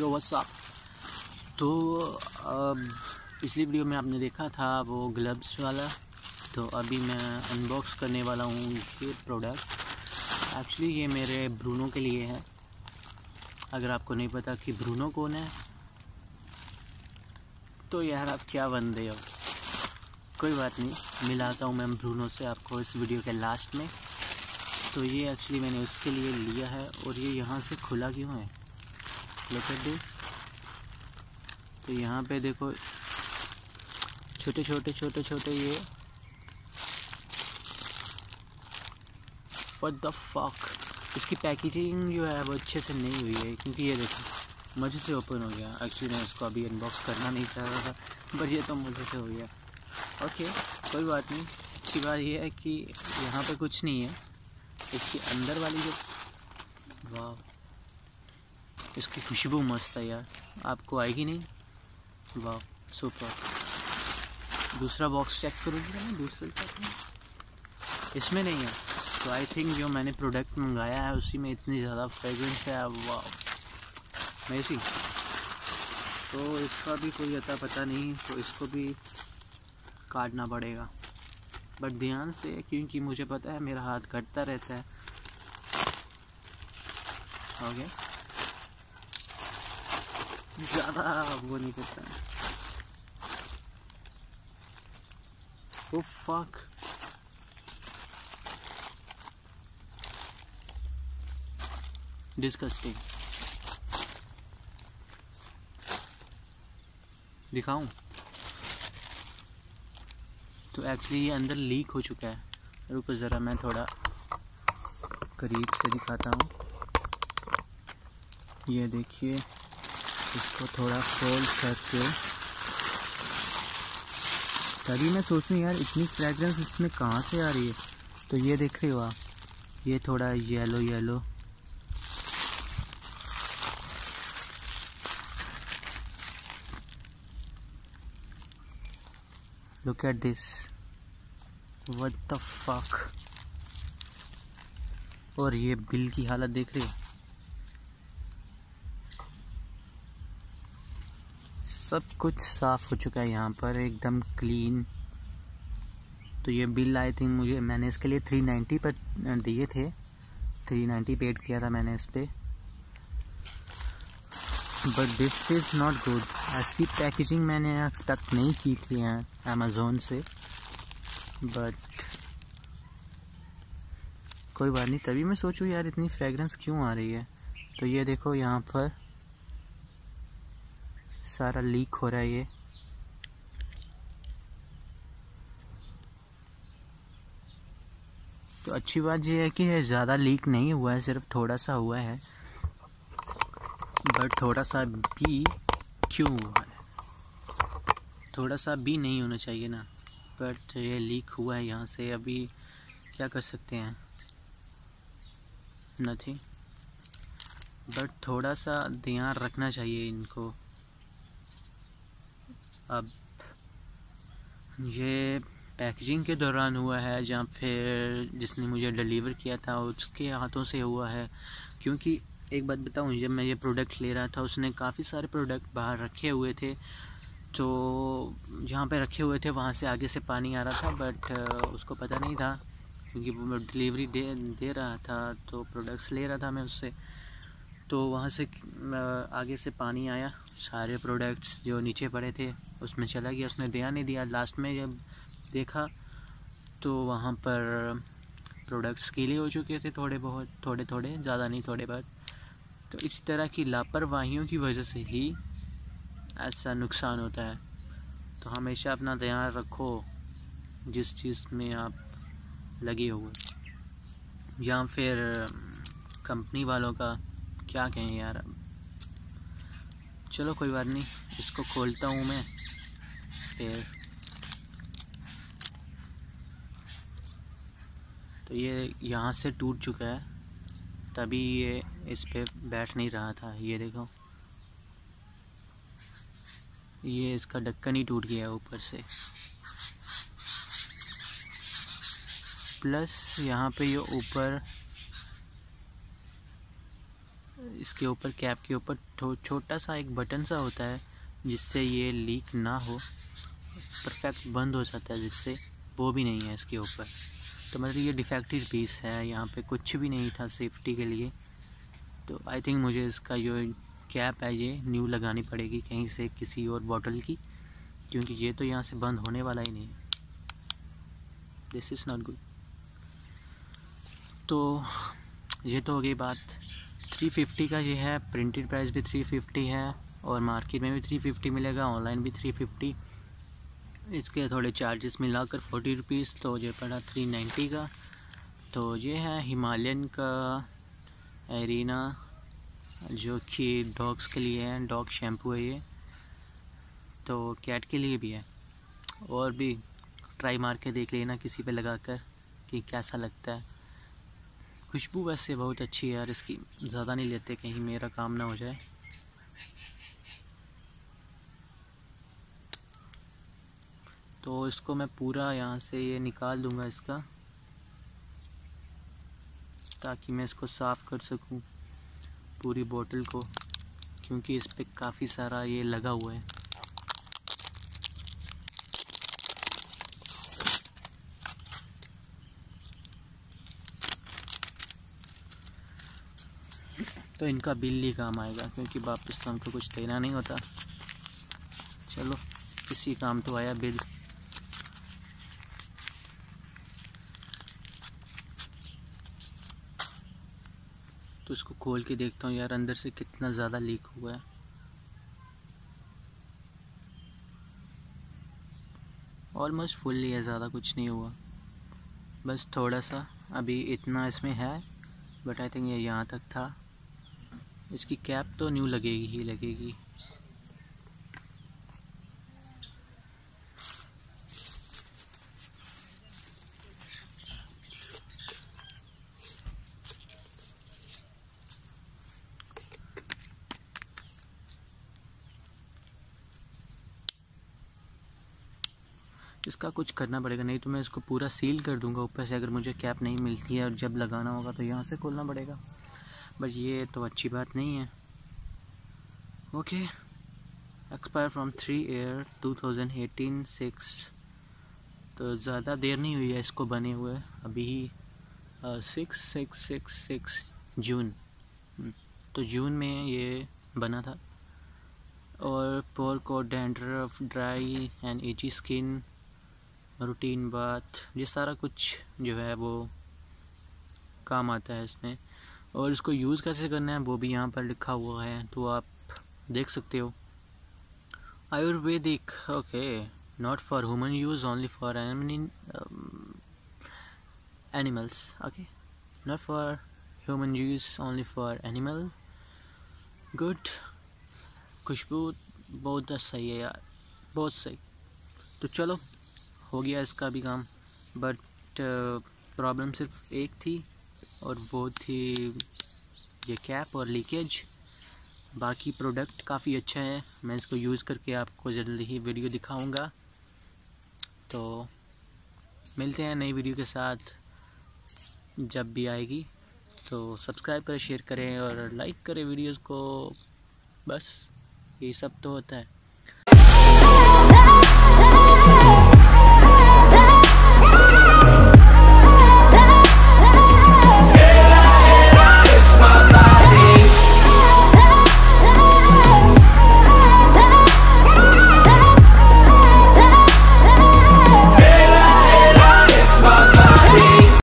यो WhatsApp तो पिछली video में आपने देखा था वो ग्लव्स वाला। तो अभी मैं अनबॉक्स करने वाला हूँ ये प्रोडक्ट एक्चुअली ये मेरे ब्रूनो के लिए है। अगर आपको नहीं पता कि ब्रूनो कौन है तो यार आप क्या बन बंदे हो। कोई बात नहीं, मिलाता हूँ मैं ब्रूनो से आपको इस वीडियो के लास्ट में। तो ये एक्चुअली मैंने उसके लिए लिया है और ये यहाँ से खुला क्यों है? एट दिस तो यहाँ पे देखो छोटे छोटे छोटे छोटे ये। फट द फक इसकी पैकेजिंग जो है वो अच्छे से नहीं हुई है, क्योंकि ये देखो मज़े से ओपन हो गया। एक्चुअली मैं इसको अभी अनबॉक्स करना नहीं चाह रहा था, पर ये तो मुझे से हो गया। ओके कोई बात नहीं। अच्छी बात ये है कि यहाँ पे कुछ नहीं है। इसके अंदर वाली जो वाह इसकी खुशबू मस्त है यार। आपको आएगी नहीं? वाह सुपर दूसरा बॉक्स चेक करोगे ना? दूसरा चेक इसमें नहीं है। तो आई थिंक जो मैंने प्रोडक्ट मंगाया है, उसी में इतनी ज़्यादा फ्रेगरेंस है। वाह। मैसी तो इसका भी कोई अता पता नहीं तो इसको भी काटना पड़ेगा। बट ध्यान से, क्योंकि मुझे पता है, मेरा हाथ कटता रहता है। ओके ज़्यादा वो नहीं करता। है ओ फक डिस्कस्टिंग दिखाऊँ? तो एक्चुअली ये अंदर लीक हो चुका है। रुको ज़रा, मैं थोड़ा करीब से दिखाता हूँ। ये देखिए। इसको थोड़ा फोल्ड करके। तभी मैं सोचूं यार, इतनी फ्रेगरेंस इसमें कहाँ से आ रही है? तो ये देख रहे हो आप, ये थोड़ा yellow yellow look at this what the fuck और ये बिल की हालत देख रहे हो? सब कुछ साफ़ हो चुका है यहाँ पर, एकदम क्लीन तो ये बिल आई थिंक मुझे, मैंने इसके लिए थ्री नाइन्टी पर दिए थे। थ्री नाइन्टी पेड किया था मैंने इस पर but this is not good ऐसी पैकेजिंग मैंने एक्सपेक्ट नहीं की थी यहाँ अमेज़ोन से। बट कोई बात नहीं, तभी मैं सोचूँ यार, इतनी फ्रेगरेंस क्यों आ रही है? तो ये देखो यहाँ पर। सारा लीक हो रहा है ये। तो अच्छी बात ये है कि ज़्यादा लीक नहीं हुआ है, सिर्फ़ थोड़ा सा हुआ है। बट थोड़ा सा भी क्यों हुआ है? थोड़ा सा भी नहीं होना चाहिए ना। बट ये लीक हुआ है यहाँ से, अभी क्या कर सकते हैं? नथिंग बट थोड़ा सा ध्यान रखना चाहिए इनको। अब ये पैकेजिंग के दौरान हुआ है, जहाँ फिर जिसने मुझे डिलीवर किया था, उसके हाथों से हुआ है। क्योंकि एक बात बताऊँ, जब मैं ये प्रोडक्ट ले रहा था, उसने काफ़ी सारे प्रोडक्ट बाहर रखे हुए थे। तो जहाँ पे रखे हुए थे, वहाँ से आगे से पानी आ रहा था बट उसको पता नहीं था, क्योंकि वो डिलीवरी दे दे रहा था तो प्रोडक्ट्स ले रहा था मैं उससे। तो वहाँ से आगे से पानी आया। सारे प्रोडक्ट्स जो नीचे पड़े थे, उसमें चला गया। उसने ध्यान नहीं दिया। लास्ट में जब देखा तो वहाँ पर प्रोडक्ट्स गीले हो चुके थे थोड़े बहुत, थोड़े थोड़े, ज़्यादा नहीं, थोड़े बहुत। तो इस तरह की लापरवाहियों की वजह से ही ऐसा नुकसान होता है। तो हमेशा अपना ध्यान रखो, जिस चीज़ में आप लगे हुए या फिर कंपनी वालों का क्या कहें यार? अब चलो कोई बात नहीं, इसको खोलता हूँ मैं, फिर। तो ये यहाँ से टूट चुका है, तभी ये इस पर बैठ नहीं रहा था, ये देखो। ये इसका ढक्कन ही टूट गया ऊपर से। प्लस यहाँ पे ये ऊपर इसके ऊपर, कैप के ऊपर छोटा सा एक बटन सा होता है, जिससे ये लीक ना हो, परफेक्ट बंद हो जाता है, जिससे वो भी नहीं है इसके ऊपर। तो मतलब ये डिफेक्टेड पीस है, यहाँ पे कुछ भी नहीं था सेफ्टी के लिए। तो आई थिंक मुझे इसका जो कैप है, ये न्यू लगानी पड़ेगी कहीं से किसी और बॉटल की, क्योंकि ये तो यहाँ से बंद होने वाला ही नहीं दिस इज़ नॉट गुड तो ये तो हो गई बात। 350 का ये है प्रिंटेड प्राइस भी 350 है और मार्केट में भी 350 मिलेगा ऑनलाइन भी 350 इसके थोड़े चार्जेस मिलाकर फोर्टी रुपीज़ तो ये पड़ा 390 का। तो ये है हिमालयन का एरिना जो कि डॉग्स के लिए है डॉग शैम्पू है ये। तो कैट के लिए भी है। और भी ट्राई मार के देख लेना किसी पे लगा कर कि कैसा लगता है। खुशबू वैसे बहुत अच्छी है यार, इसकी ज़्यादा नहीं लेते कहीं, मेरा काम ना हो जाए। तो इसको मैं पूरा यहाँ से ये निकाल दूँगा इसका, ताकि मैं इसको साफ़ कर सकूँ पूरी बोतल को, क्योंकि इस पर काफ़ी सारा ये लगा हुआ है। तो इनका बिल ही काम आएगा, क्योंकि वापस तो हमको कुछ देना नहीं होता। चलो किसी काम तो आया बिल। तो इसको खोल के देखता हूँ यार, अंदर से कितना ज़्यादा लीक हुआ है। ऑलमोस्ट फुल ही है, ज़्यादा कुछ नहीं हुआ। बस थोड़ा सा, अभी इतना इसमें है बट आई थिंक ये यहाँ तक था। इसकी कैप तो न्यू लगेगी ही लगेगी। इसका कुछ करना पड़ेगा, नहीं तो मैं इसको पूरा सील कर दूँगा ऊपर से, अगर मुझे कैप नहीं मिलती है और जब लगाना होगा तो यहाँ से खोलना पड़ेगा। बट ये तो अच्छी बात नहीं है। Okay expire from three thousand eighteen six तो ज़्यादा देर नहीं हुई है इसको बने हुए। अभी ही six six six six June तो जून में ये बना था। और पोर को dandruff dry and itchy skin routine बात ये सारा कुछ जो है वो काम आता है इसमें। और इसको यूज़ कैसे करना है वो भी यहाँ पर लिखा हुआ है तो आप देख सकते हो। Ayurvedic okay not for human use only for animals okay not for human use only for animal good खुशबू बहुत सही है यार बहुत सही। तो चलो हो गया इसका भी काम बट प्रॉब्लम uh, सिर्फ़ एक थी। और बहुत ही ये कैप और लीकेज बाकी प्रोडक्ट काफ़ी अच्छा है. मैं इसको यूज़ करके आपको जल्दी ही वीडियो दिखाऊँगा. तो मिलते हैं नई वीडियो के साथ जब भी आएगी. तो सब्सक्राइब करें शेयर करें और लाइक करें वीडियोस को. बस यही सब तो होता है.